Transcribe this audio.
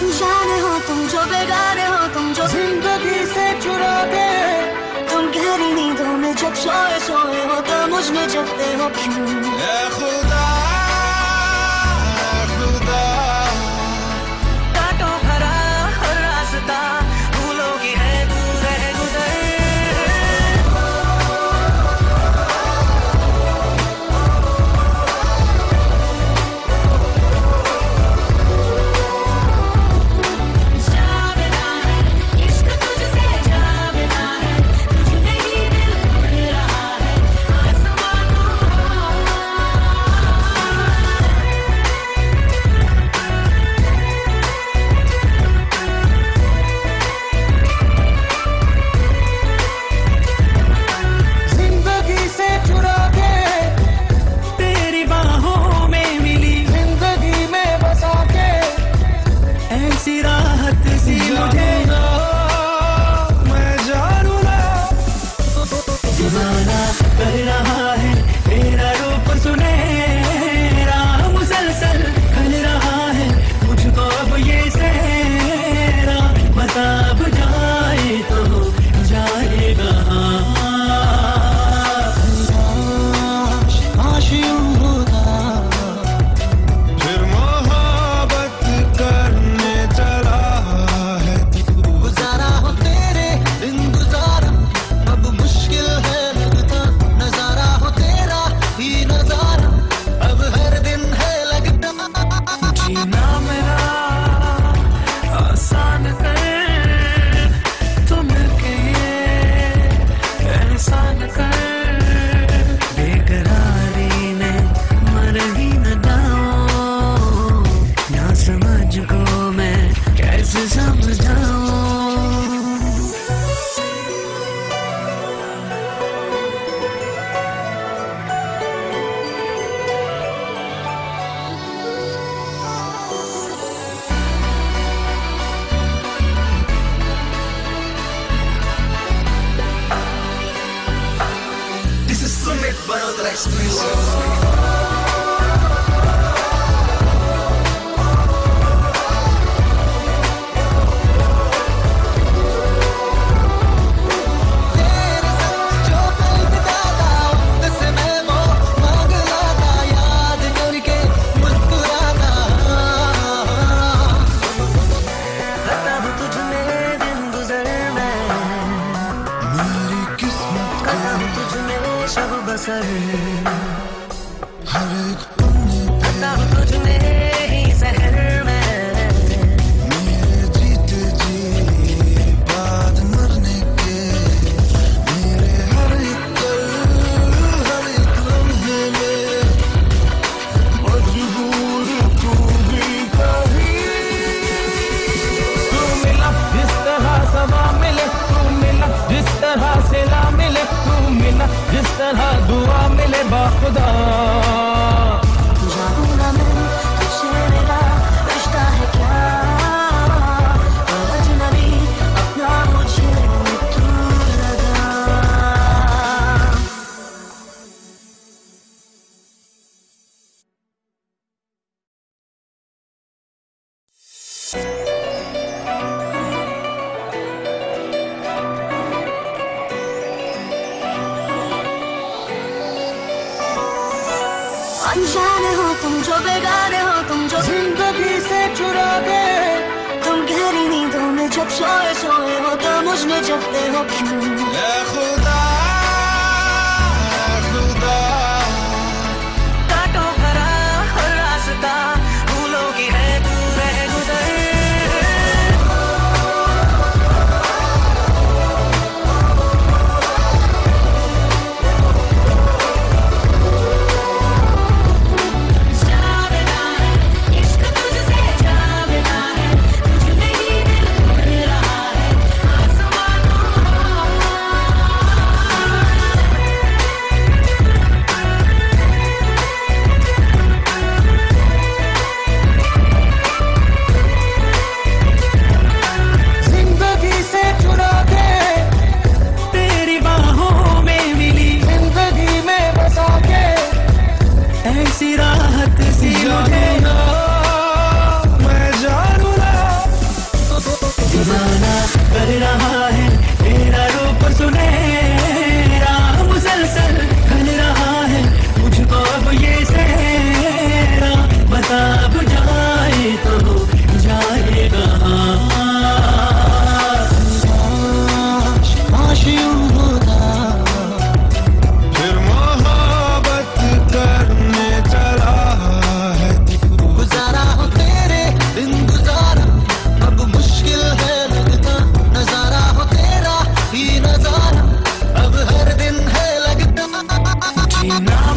अनजाने हो तुम जो बेगाने हो तुम जो ज़िंदगी से चुरा दे तुम गहरी नींदों में जब सोए सोए हो तो मुझमें जगते हो क्यों खुदा but other expenses. सरे हर एक 보다. 언제나 호통 조별간의 호통 조 생각이 새출하게. 동결이 니 도매 접소에서 해보다 무슨 접대 호핑 now